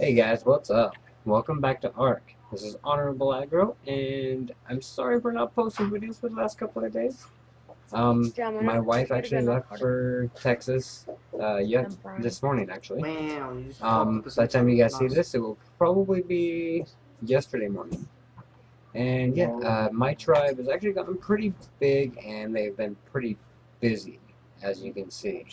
Hey guys, what's up? Welcome back to ARK. This is Honorable Aggro, and I'm sorry for not posting videos for the last couple of days. Um, my wife actually left for Texas, uh, yeah, this morning actually. Wow, you just Um, by the time you guys see this, it will probably be yesterday morning. And yeah, uh, my tribe has actually gotten pretty big, and they've been pretty busy, as you can see.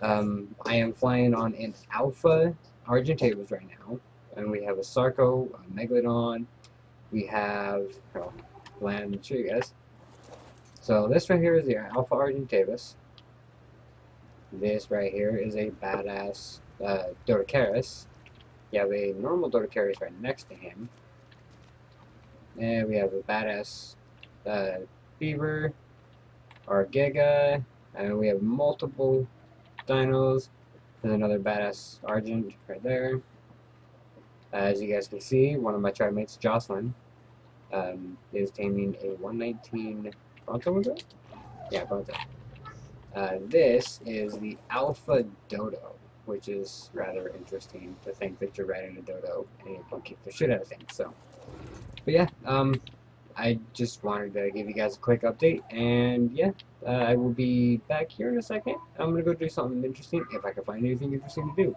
Um, I am flying on an Alpha Argentavis right now, and we have a Sarco, a Megalodon, we have, oh, land and show you guys. So this right here is the Alpha Argentavis. This right here is a badass uh, Doedicurus. You have a normal Doedicurus right next to him. And we have a badass uh, Beaver, our Giga, and we have multiple dinos. There's another badass Argent right there. As you guys can see, one of my tribe mates, Jocelyn, um, is taming a 119 Bronto, was? Yeah, Bronto. Uh, this is the Alpha Dodo, which is rather interesting to think that you're riding a dodo and you can kick the shit out of things. So, but yeah, um, I just wanted to give you guys a quick update, and yeah, uh, I will be back here in a second. I'm gonna go do something interesting if I can find anything interesting to do.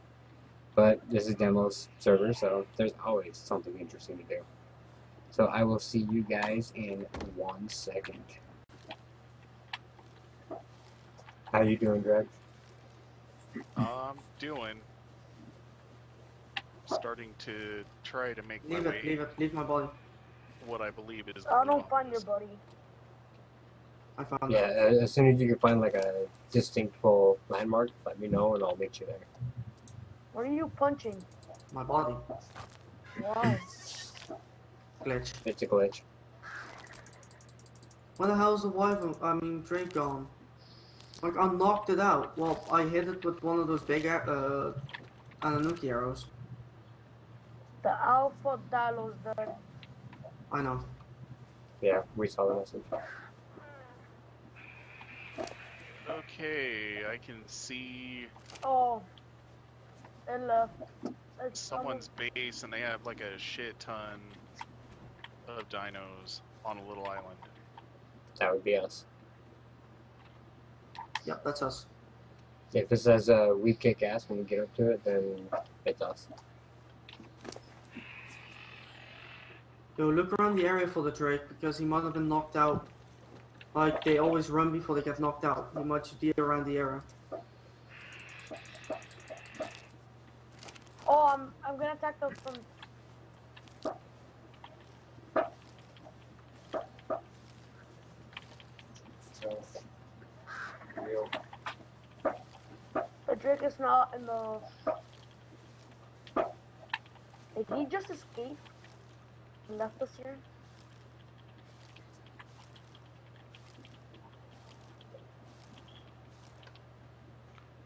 But this is Demo's server, so there's always something interesting to do. So I will see you guys in one second. How you doing, Greg? I'm doing. Starting to try to make my Leave way it, leave it, leave my body. What I believe is. I don't find your buddy. I found Yeah, it. uh, as soon as you can find like a distinctful landmark, let me know and I'll meet you there. What are you punching? My body. Why? Glitch. It's a glitch. Where the hell's the wyvern? I mean, Drake gone? Like, I knocked it out. Well, I hit it with one of those big, uh, Ananuki arrows. the Alpha Dialo's dead. I know. Yeah, we saw the message. Okay, I can see Oh, it left. It's someone's base and they have like a shit ton of dinos on a little island. That would be us. Yeah, that's us. If it says uh, we kick ass when we get up to it, then it's us. Yo, look around the area for the Drake, because he might have been knocked out. Like, they always run before they get knocked out. He might just be around the area. Oh, I'm I'm gonna attack the from. The Drake is not in the. Did he just escape? And Left us here.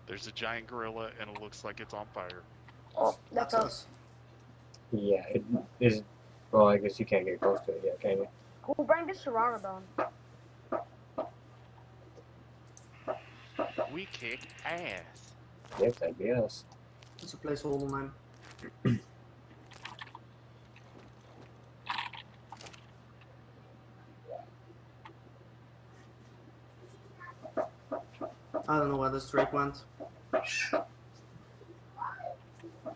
There's a giant gorilla and it looks like it's on fire. Oh, that's, That's us. us. Yeah, it is. Well, I guess you can't get close to it yet, can you? Who bring this Pteranodon? We kick ass. Yep, that'd be us. It's a placeholder name. I don't know where this Drake went.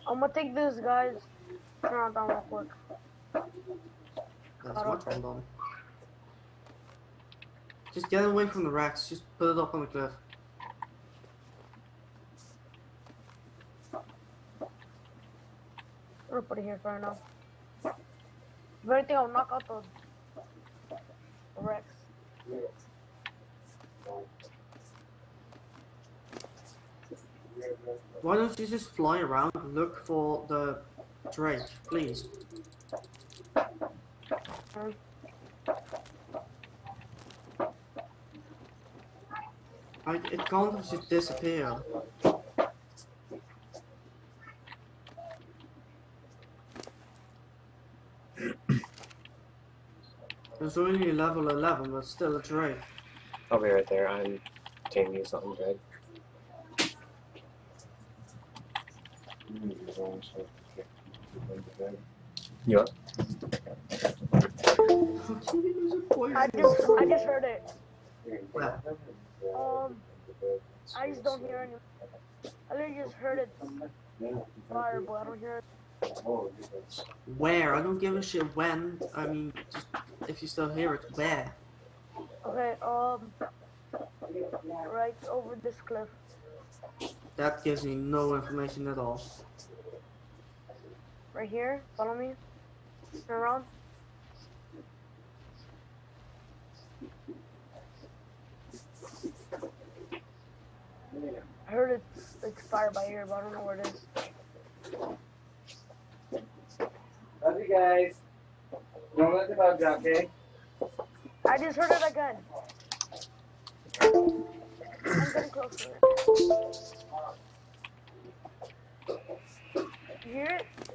I'm gonna take this guy's Pteranodon real quick. That's much well done. Just get away from the racks. Just put it up on the cliff. Gonna put it here for now. If anything, I'll knock out the, the Why don't you just fly around and look for the Drake, please? I, it can't just disappeared. It's only level 11, but still a Drake. I'll be right there. I'm taming something good. You up? How can you use a? I just I just heard it. Well, Um, I just don't hear any. I literally just heard it fire, but I don't hear it. where? I don't give a shit when. I mean, just if you still hear it, where? Okay, um, right over this cliff. That gives me no information at all. Right here, follow me. Turn around. I heard it's it's fire by here, but I don't know where it is. Love you guys. Don't let the bugs out, okay? I just heard it again. I'm getting closer. You hear it?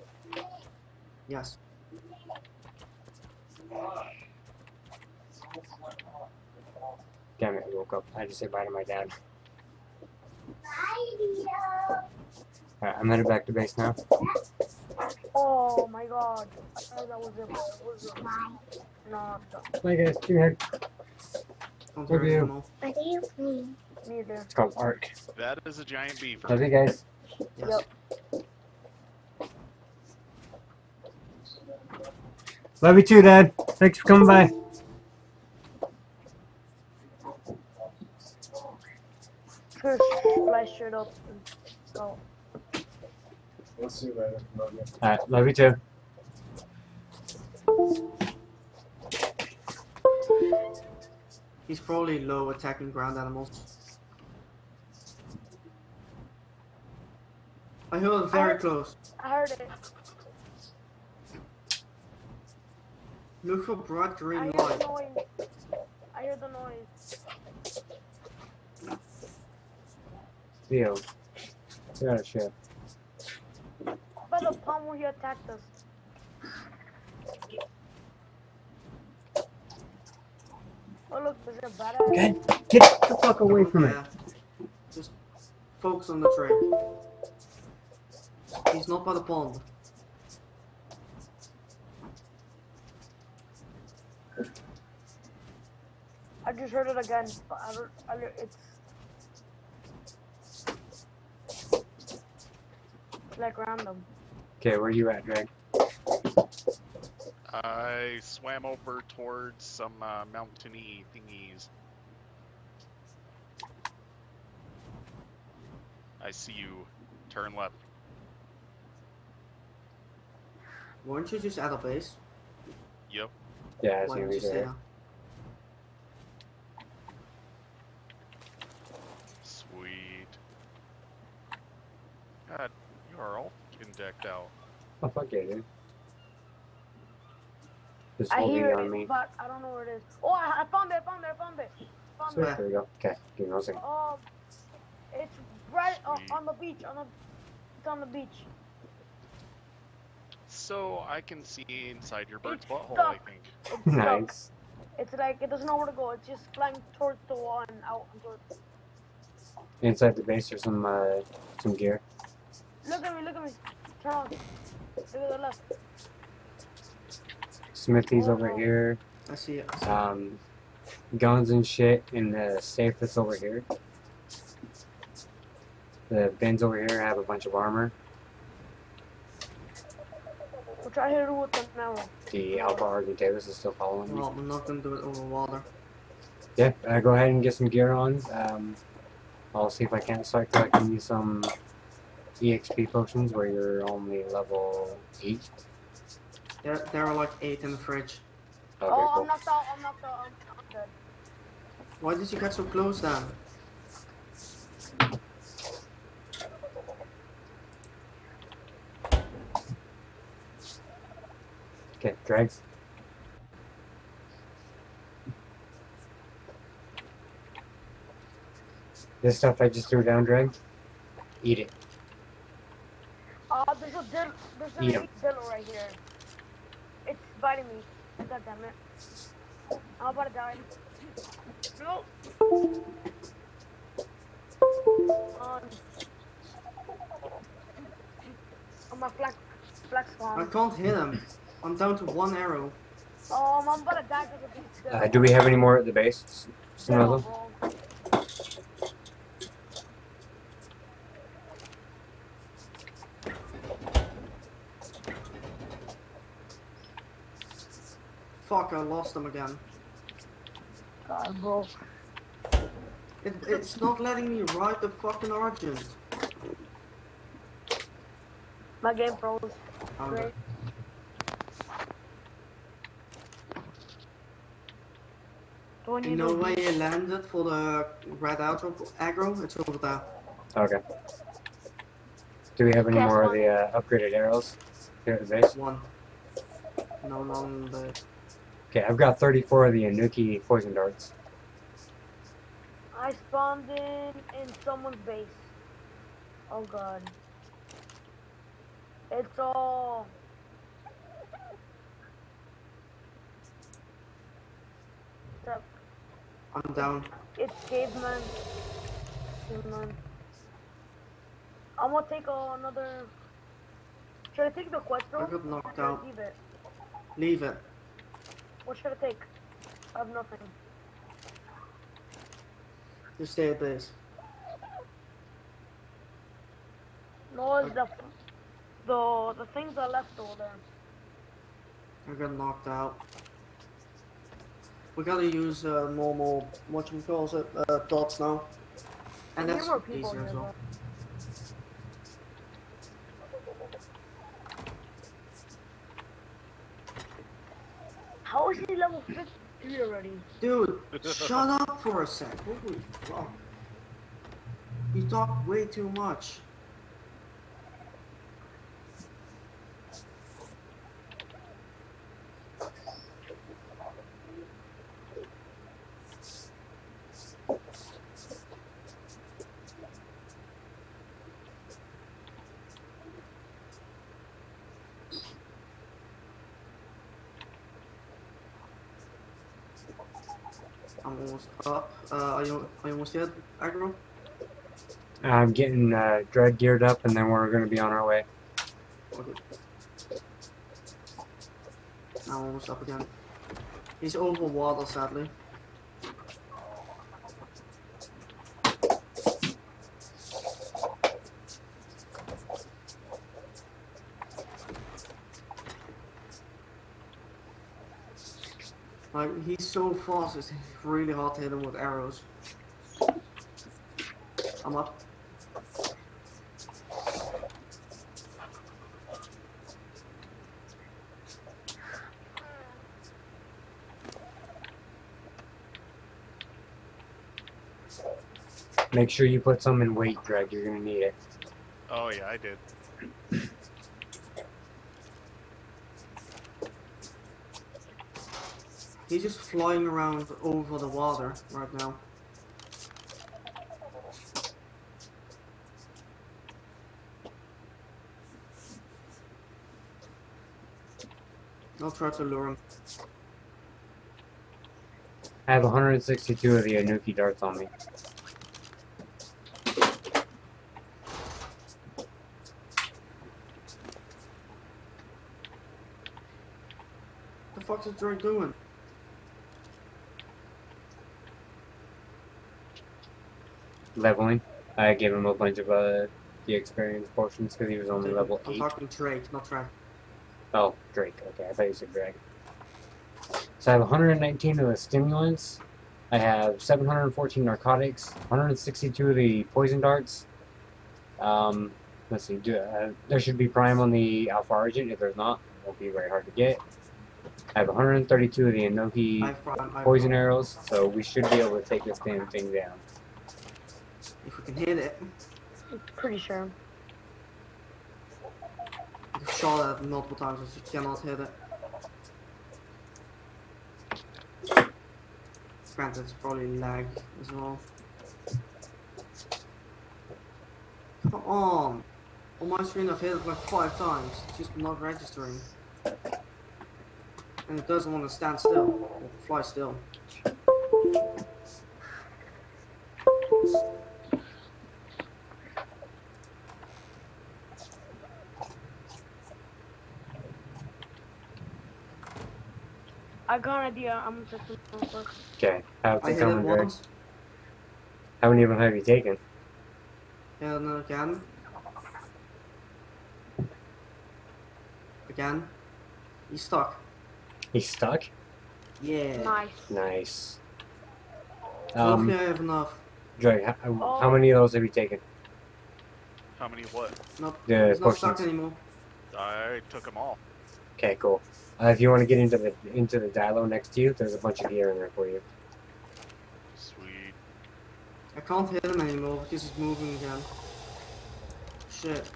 Yes. Damn it, I woke up. I had to say bye to my dad. Alright, I'm headed back to base now. Oh my god. I thought that was it. but it was it. No, no, Bye guys, you head. Don't Love hurt you. anymore. no, neither. It's called Ark. That is a giant beaver. Love you guys. Yes. Yep. Love you too, Dad. Thanks for coming by. Just fly straight up and go. We'll see you later. Love you. Alright, love you too. He's probably low attacking ground animals. I heard it very I- close. I heard it. Look for bright I green hear light. the noise. I hear the noise. Theo. We got a ship. By the pump where he attacked us. Oh look, there's a badass. Okay. Get the fuck away from it. Yeah. Just focus on the train. He's not by the pond. Just heard it again. But I don't. I, don't- it's. It's like random. Okay, where you at, Greg? I swam over towards some uh, mountainy thingies. I see you. Turn left. Weren't you just at a place? Yep. Yeah, I Why see didn't you you stay there. there? Sweet. God, you are all fucking decked out. Oh, fuck yeah, dude. Just I hear it, me. but I don't know where it is. Oh, I, I found it! I found it! I found it! Found Sweet, it. there we go. Okay, give me one second. Um, it's right uh, on the beach. On the, it's on the beach. So I can see inside your bird's It's butthole, I think. It's stuck. Nice. It's like it doesn't know where to go. It's just flying towards the wall and out. and Towards... Inside the base, there's some uh, some gear. Look at me! Look at me! Turn on. Look at the left. Smithy's over here. I see it. I see. Um, guns and shit in the safe that's over here. The bins over here have a bunch of armor. We'll try to hit it with the arrow. The Alpha Argentavis is still following me. Well, I'm not gonna do it over water. Yeah, uh, go ahead and get some gear on. Um, I'll see if I can't start collecting you some EXP potions where you're only level 8. There, there are like eight in the fridge. Okay, oh, I'm cool. knocked out. I'm knocked out. I'm, I'm dead. Why did you get so close then? Okay, Dreg. This stuff I just threw down, Dreg. Eat it. Uh, there's a dill. There's an Eat 'em. eight dillo right here. It's biting me. God damn it. I'm about to die. No. Um, I'm my flag, flag I can't hit him. I'm down to one arrow. Um, I'm about to die because of these. Uh, do we have any more at the base? Some of them? Fuck, I lost them again. God, bro. It, it's not letting me ride the fucking Argent. My game froze. Found Great. it. Do I need You know where you landed for the red outro aggro? It's over there. Okay. Do we have any Yes, more of the uh, upgraded arrows here at the base? One. No, none the. Okay, I've got 34 of the Anuki poison darts. I spawned in in someone's base. Oh god. It's all. It's, I'm down. it's caveman. Caveman. I'm gonna take another. Should I take the quest I room? got or knocked out. Leave it. Leave it. What should I take? I have nothing. Just stay at base. No, it's the the the things are left over there. I got knocked out. We gotta use uh, normal, what you call it, uh, dots now. And that's easier as well. How is he level 53 already? Dude, shut up for a sec. Holy fuck. You talk way too much. I'm almost up. Uh, are you, are you almost dead, aggro? I'm getting uh, dread geared up, and then we're going to be on our way. Okay. Now I'm almost up again. He's over water, sadly. Like, he's so fast, it's really hard to hit him with arrows. I'm up. Make sure you put some in weight, Greg. You're going to need it. Oh yeah, I did. He's just flying around over the water right now. I'll try to lure him. I have 162 of the Anuki darts on me. The fuck's this drake doing? Leveling. I gave him a bunch of uh, the experience portions because he was only level I'm 8. talking Drake, not Track. Oh, Drake. Okay, I thought you said Drake. So I have 119 of the stimulants. I have 714 narcotics, 162 of the poison darts. Um, let's see. Do, uh, there should be prime on the Alpha Argent. If there's not, it won't be very hard to get. I have 132 of the Inoki I've prime, I've poison arrows, so we should be able to take this damn thing down. If we can hit it, I'm pretty sure. I've shot it multiple times, I just cannot hit it. Granted, it's probably lag as well. Come on! On my screen I've hit it like five times, it's just not registering. And it doesn't want to stand still, or fly still. I got an idea. I'm gonna take them real quick. Okay, have I to hit come it and How many of them have you taken? and again. Again. He's stuck. He's stuck. Yeah. Nice. Nice. Hopefully Um, I have enough. Joy, how, how Oh. many of those have you taken? How many what? Nope. The he's not stuck anymore. I took them all. Okay, cool. Uh, if you want to get into the into the dilo next to you, there's a bunch of gear in there for you. Sweet. I can't hit him anymore because he's moving again. Shit.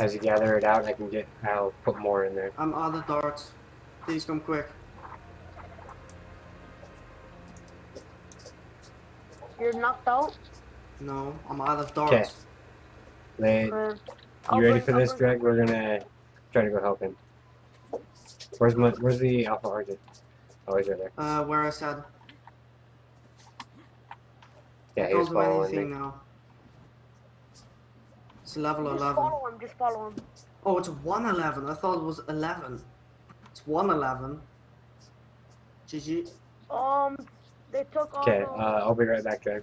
As you gather it out, I can get. I'll put more in there. I'm out of darts. Please come quick. You're knocked out. No, I'm out of Okay. darts. They, Uh, you I'll ready for this, Greg? We're gonna try to go help him. Where's my? Where's the Alpha Argent? Oh, he's right there. Uh, where I said. Yeah, I he was don't following anything me. now. It's level Just 11. follow him. Just follow him. Oh, it's 111. I thought it was 11. It's 111. GG. Um, they took all. Okay, uh, I'll be right back, Dreg.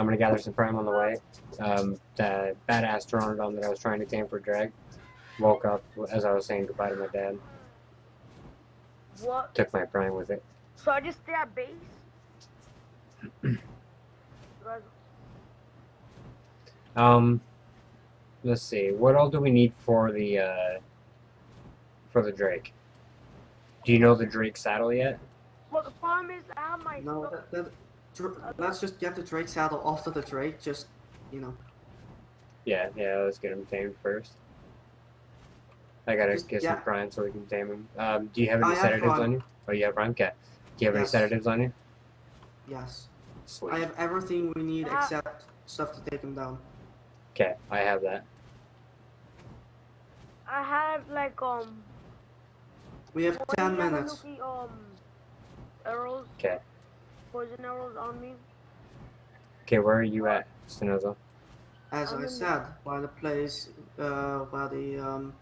I'm gonna gather some prime on the way. Um, the badass Pteranodon that I was trying to tame for Dreg woke up as I was saying goodbye to my dad. what? Took my prime with it. So I just stay at base. Um, let's see. What all do we need for the uh, for the Drake? Do you know the Drake saddle yet? Well, the problem is I have my No, that, that, dr- let's just get the Drake saddle off of the Drake. Just, you know. Yeah, yeah. Let's get him tamed first. I gotta Just- get yeah. some prime so we can tame him. Um, do you have any I sedatives prime. on you? Oh, you have prime. Okay. Do you have any sedatives on you? Yes. Sweet. I have everything we need Ah. except stuff to take him down. Okay, I have that. I have like um. We have 10 minutes. Okay. um, arrows. 'Kay. Poison arrows on me. Okay, where are you at, Spinoza? As I'm I said, by the place uh, where the um,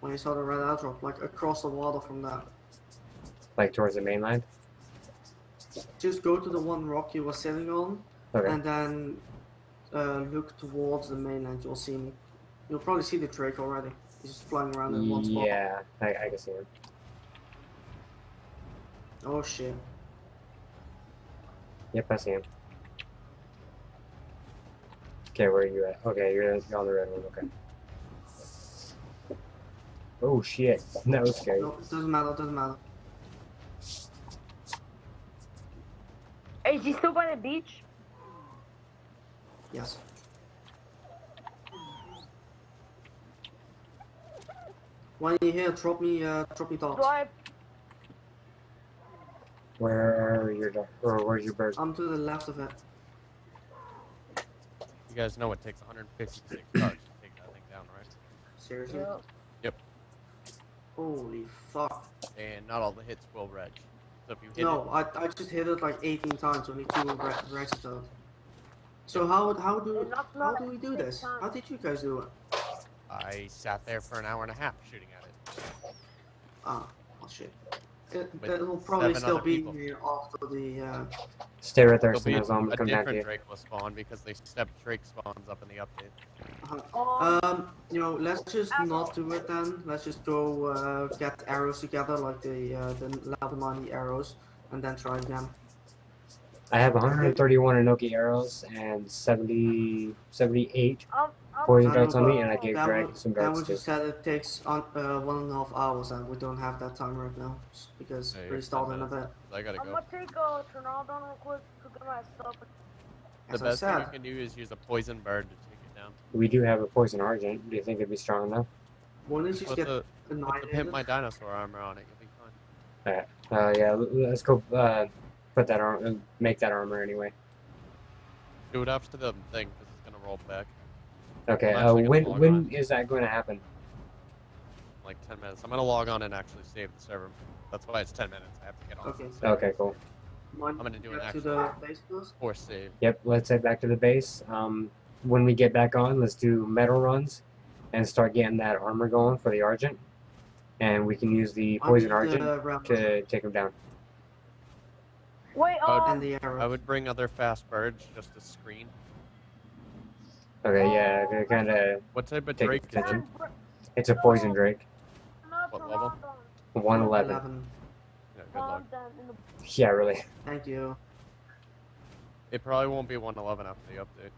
when you saw the red outdrop, like across the water from that. Like towards the mainland? Just go to the one rock you were sitting on, Okay. and then uh, look towards the mainland. You'll see me. You'll probably see the Drake already. He's just flying around in one spot. Yeah, I, I can see him. Oh shit. Yep, I see him. Okay, where are you at? Okay, you're, you're on the red one. Okay. Oh shit, that was scary. No, it doesn't matter. It doesn't matter. Hey, is he still by the beach? Yes. When you're here, drop me, uh, drop me Do dots. I? Where are your do- or where's your bird? I'm to the left of it. You guys know it takes 156 cards to take that thing down, right? Seriously? Yep. Holy fuck. And not all the hits will reg. So if you hit No, I, I just hit it like 18 times, only two were re- registered. So how how do how do we do this? How did you guys do it? it, I sat there for an hour and a half shooting at it. Ah, oh shit. It, it will probably still other be people. here after the. Uh, Stay right there, There'll be a, Spinoza. I'm gonna a come back to different you. Drake will spawn because they step Drake spawns up in the update. Um, um, you know, let's just not do it then. Let's just go uh, get arrows together, like the uh, the level 90 arrows, and then try again. I have 131 Inoki arrows and 70, 78 I'll, I'll poison I on me, and I gave That Dreg one, some that darts one too. just said it takes on, uh, one and a half hours, and we don't have that time right now s- because Yeah, we're you're a bit. I gotta I'm go. gonna take a Pteranodon real quick to get my stuff. The As I best thing you can do is use a poison bird to take it down. We do have a poison argent. Do you think it'd be strong enough? why don't you get the, put the pimp my dinosaur armor on it, you'll be fine. Uh, yeah, let's go. Uh, put that arm, make that armor anyway. Do it after the thing because it's gonna roll back Okay. I'm Uh, when log when on. is that going to happen? like 10 minutes. I'm gonna log on and actually save the server. That's why it's 10 minutes. I have to get on. Okay. Okay, cool. Mind I'm gonna do an to actual the base first? force save. Yep, let's head back to the base. Um, when we get back on, let's do metal runs and start getting that armor going for the Argent. And we can use the poison need Argent the to take him down. Wait, Oh, um, and the arrow. I would bring other fast birds just to screen. Okay, yeah, to kind of. What type of drake it is it? It's a poison drake. What level? 111. Yeah, good luck. Yeah, really. Thank you. It probably won't be 111 after the update.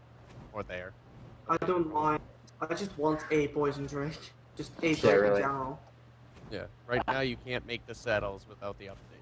Or there. I don't mind. I just want a poison drake. Just a Yeah, drake really. in general. Yeah. Right now you can't make the saddles without the update.